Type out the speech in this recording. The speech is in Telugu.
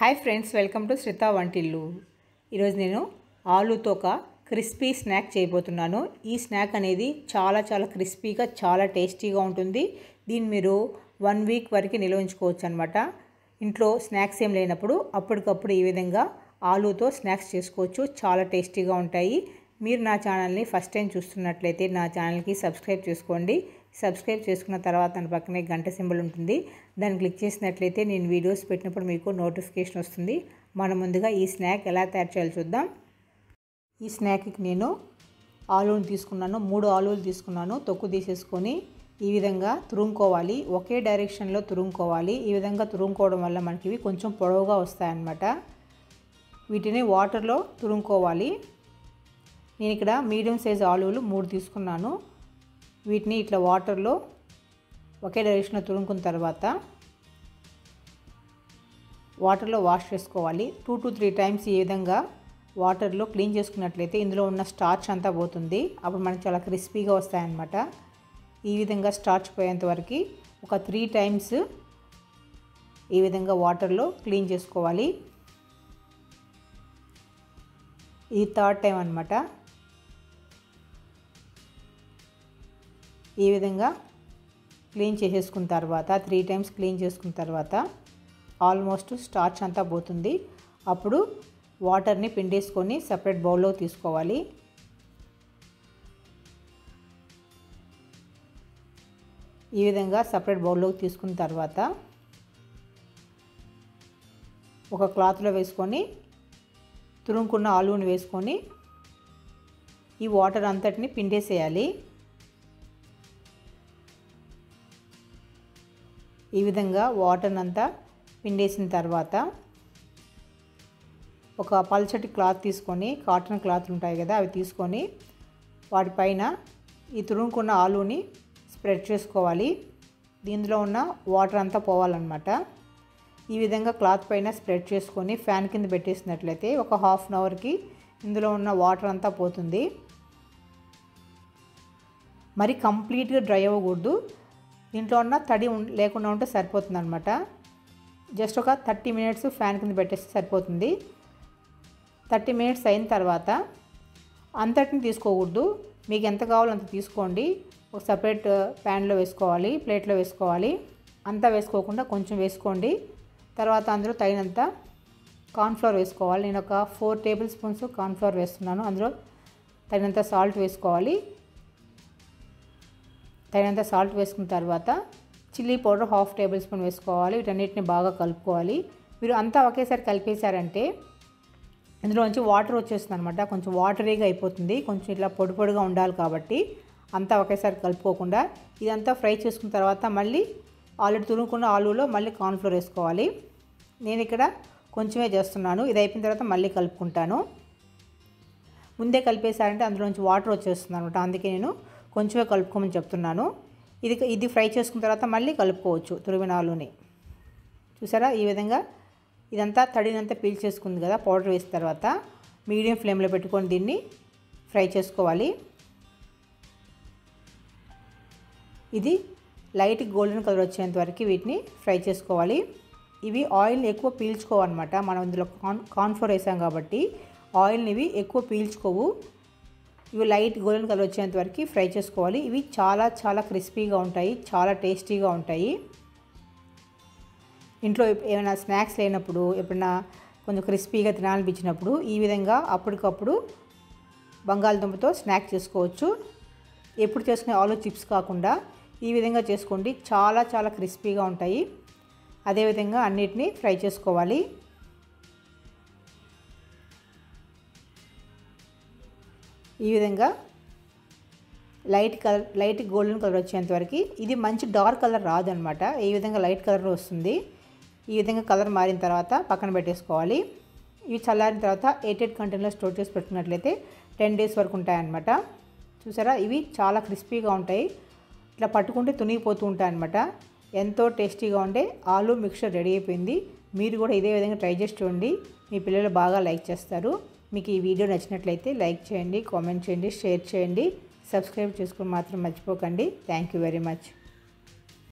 Hi friends welcome to Shritha Vantillu. ఈరోజు నేను ఆలూతో ఒక క్రిస్పీ స్నాక్ చేయబోతున్నాను. ఈ స్నాక్ అనేది చాలా చాలా క్రిస్పీగా చాలా టేస్టీగా ఉంటుంది. దీన్ని మీరు వన్ వీక్ వరకు నిల్వ ఉంచుకోవచ్చు అనమాట ఇంట్లో స్నాక్స్ ఏం లేనప్పుడు అప్పటికప్పుడు ఈ విధంగా ఆలూతో స్నాక్స్ చేసుకోవచ్చు. చాలా టేస్టీగా ఉంటాయి. మీరు నా ఛానల్ని ఫస్ట్ టైం చూస్తున్నట్లయితే నా ఛానల్కి సబ్స్క్రైబ్ చేసుకోండి. సబ్స్క్రైబ్ చేసుకున్న తర్వాత దాని పక్కనే గంట సింబల్ ఉంటుంది. దాన్ని క్లిక్ చేసినట్లయితే నేను వీడియోస్ పెట్టినప్పుడు మీకు నోటిఫికేషన్ వస్తుంది. మనం ముందుగా ఈ స్నాక్ ఎలా తయారు చేయాలో చూద్దాం. ఈ స్నాక్కి నేను ఆలుని తీసుకున్నాను. మూడు ఆలువలు తీసుకున్నాను. తొక్కు తీసేసుకొని ఈ విధంగా తురుముకోవాలి. ఒకే డైరెక్షన్లో తురుముకోవాలి. ఈ విధంగా తురుముకోవడం వల్ల మనకి ఇవి కొంచెం పొడవుగా వస్తాయన్నమాట. వీటిని వాటర్లో తురుముకోవాలి. నేను ఇక్కడ మీడియం సైజ్ ఆలువలు మూడు తీసుకున్నాను. వీటిని ఇట్లా వాటర్లో ఒకే డైరెక్షన్లో తురుముకున్న తర్వాత వాటర్లో వాష్ చేసుకోవాలి. టూ టు త్రీ టైమ్స్ ఈ విధంగా వాటర్లో క్లీన్ చేసుకున్నట్లయితే ఇందులో ఉన్న స్టార్చ్ అంతా పోతుంది. అప్పుడు మనకి చాలా క్రిస్పీగా వస్తాయన్నమాట. ఈ విధంగా స్టార్చ్ పోయేంత వరకు ఒక త్రీ టైమ్స్ ఈ విధంగా వాటర్లో క్లీన్ చేసుకోవాలి. ఇది థర్డ్ టైం అనమాట ఈ విధంగా క్లీన్ చేసేసుకున్న తర్వాత త్రీ టైమ్స్ క్లీన్ చేసుకున్న తర్వాత ఆల్మోస్ట్ స్టార్చ్ అంతా పోతుంది. అప్పుడు వాటర్ని పిండేసుకొని సపరేట్ బౌల్లో తీసుకోవాలి. ఈ విధంగా సపరేట్ బౌల్లోకి తీసుకున్న తర్వాత ఒక క్లాత్లో వేసుకొని తురుముకున్న ఆలువుని వేసుకొని ఈ వాటర్ అంతటిని పిండేసేయాలి. ఈ విధంగా వాటర్ అంతా పిండేసిన తర్వాత ఒక పల్చటి క్లాత్ తీసుకొని కాటన్ క్లాత్లు ఉంటాయి కదా అవి తీసుకొని వాటిపైన ఈ తురుముకున్న ఆలుని స్ప్రెడ్ చేసుకోవాలి. దీనిలో ఉన్న వాటర్ అంతా పోవాలన్నమాట. ఈ విధంగా క్లాత్ పైన స్ప్రెడ్ చేసుకొని ఫ్యాన్ కింద పెట్టేసినట్లయితే ఒక హాఫ్ అన్ అవర్కి ఇందులో ఉన్న వాటర్ అంతా పోతుంది. మరి కంప్లీట్గా డ్రై అవ్వకూడదు. దీంట్లో ఉన్న తడి లేకుండా ఉంటే సరిపోతుంది అనమాట జస్ట్ ఒక థర్టీ మినిట్స్ ఫ్యాన్ కింద పెట్టేస్తే సరిపోతుంది. థర్టీ మినిట్స్ అయిన తర్వాత అంతటిని తీసుకోకూడదు. మీకు ఎంత కావాలో అంత తీసుకోండి. ఒక సపరేట్ ప్యాన్లో వేసుకోవాలి ప్లేట్లో వేసుకోవాలి. అంతా వేసుకోకుండా కొంచెం వేసుకోండి. తర్వాత అందులో తగినంత కార్న్ఫ్లవర్ వేసుకోవాలి. నేను ఒక ఫోర్ టేబుల్ స్పూన్స్ కార్న్ఫ్లవర్ వేస్తున్నాను. అందులో తగినంత సాల్ట్ వేసుకోవాలి. తగినంత సాల్ట్ వేసుకున్న తర్వాత chilli powder half table spoon వేసుకోవాలి. వీటన్నిటిని బాగా కలుపుకోవాలి. మీరు అంతా ఒకేసారి కలిపేశారంటే ఇందులోంచి వాటర్ వచ్చేస్తుంది అనమాట కొంచెం వాటరీగా అయిపోతుంది. కొంచెం ఇట్లా పొడి పొడిగా ఉండాలి కాబట్టి అంతా ఒకేసారి కలుపుకోకుండా ఇదంతా ఫ్రై చేసుకున్న తర్వాత మళ్ళీ ఆల్రెడీ తురుముకున్న ఆలులో మళ్ళీ కార్న్ఫ్లోర్ వేసుకోవాలి. నేను ఇక్కడ కొంచెమే చేస్తున్నాను. ఇది అయిపోయిన తర్వాత మళ్ళీ కలుపుకుంటాను. ముందే కలిపేశారంటే అందులోంచి వాటర్ వచ్చేస్తుంది అనమాట అందుకే నేను కొంచెమే కలుపుకోమని చెప్తున్నాను. ఇది ఇది ఫ్రై చేసుకున్న తర్వాత మళ్ళీ కలుపుకోవచ్చు తురిమిన ఆలుని చూసారా? ఈ విధంగా ఇదంతా తడినంతా పీల్ చేసుకుంది కదా పౌడర్ వేసిన తర్వాత మీడియం ఫ్లేమ్లో పెట్టుకొని దీన్ని ఫ్రై చేసుకోవాలి. ఇది లైట్ గోల్డెన్ కలర్ వచ్చేంత వరకు వీటిని ఫ్రై చేసుకోవాలి. ఇవి ఆయిల్ ఎక్కువ పీల్చుకోవన్నమాట మనం ఇందులో కాన్ కాన్ఫ్లోర్ వేసాం కాబట్టి ఆయిల్ని ఇవి ఎక్కువ పీల్చుకోవు. ఇవి లైట్ గోల్డెన్ కలర్ వచ్చేంత వరకు ఫ్రై చేసుకోవాలి. ఇవి చాలా చాలా క్రిస్పీగా ఉంటాయి. చాలా టేస్టీగా ఉంటాయి. ఇంట్లో ఏమైనా స్నాక్స్ లేనప్పుడు ఎప్పుడైనా కొంచెం క్రిస్పీగా తినాలనిపించినప్పుడు ఈ విధంగా అప్పటికప్పుడు బంగాళదుంపతో స్నాక్ చేసుకోవచ్చు. ఎప్పుడు చేసుకునే ఆలు చిప్స్ కాకుండా ఈ విధంగా చేసుకోండి. చాలా చాలా క్రిస్పీగా ఉంటాయి. అదేవిధంగా అన్నిటినీ ఫ్రై చేసుకోవాలి. ఈ విధంగా light colour light golden colour వచ్చేంత వరకు. ఇది మంచి డార్క్ కలర్ రాదనమాట. ఈ విధంగా లైట్ కలర్ వస్తుంది. ఈ విధంగా కలర్ మారిన తర్వాత పక్కన పెట్టేసుకోవాలి. ఇవి చల్లారిన తర్వాత ఎయిటెడ్ కంటైనర్లో స్టోర్ చేసి పెట్టుకున్నట్లయితే టెన్ డేస్ వరకు ఉంటాయన్నమాట. చూసారా? ఇవి చాలా క్రిస్పీగా ఉంటాయి. ఇట్లా పట్టుకుంటే తునిగిపోతూ ఉంటాయి అనమాట ఎంతో టేస్టీగా ఉండే ఆలు మిక్చర్ రెడీ అయిపోయింది. మీరు కూడా ఇదే విధంగా ట్రై చేసి చూడండి. మీ పిల్లలు బాగా లైక్ చేస్తారు. మీకు ఈ వీడియో నచ్చినట్లయితే లైక్ చేయండి కామెంట్ చేయండి షేర్ చేయండి. సబ్స్క్రైబ్ చేసుకుని మాత్రం మర్చిపోకండి. Thank you very much